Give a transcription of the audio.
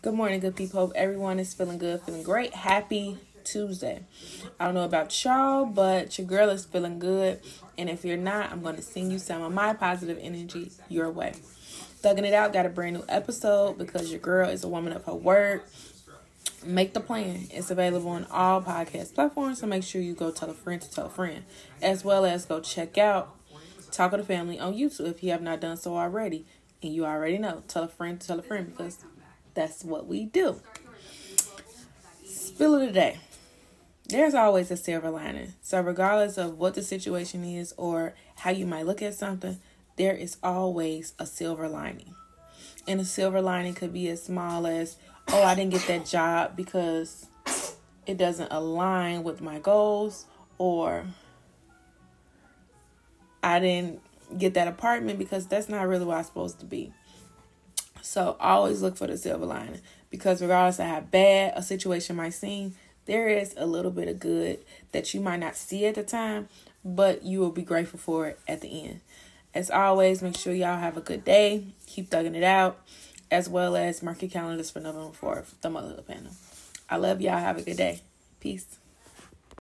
Good morning, good people. Hope everyone is feeling good, feeling great. Happy Tuesday. I don't know about y'all, but your girl is feeling good. And if you're not, I'm going to send you some of my positive energy your way. Thuggin It Out got a brand new episode because your girl is a woman of her word. Make the plan. It's available on all podcast platforms, so make sure you go tell a friend to tell a friend, as well as go check out Talk of the Family on YouTube if you have not done so already. And you already know, tell a friend to tell a friend because that's what we do. Spill of the day. There's always a silver lining. So, regardless of what the situation is or how you might look at something, there is always a silver lining. And a silver lining could be as small as, oh, I didn't get that job because it doesn't align with my goals, or I didn't get that apartment because that's not really where I'm supposed to be. So always look for the silver lining because regardless of how bad a situation might seem, there is a little bit of good that you might not see at the time, but you will be grateful for it at the end. As always, make sure y'all have a good day. Keep thugging it out, as well as mark your calendars for November 4th, the Motherhood Panel. I love y'all. Have a good day. Peace.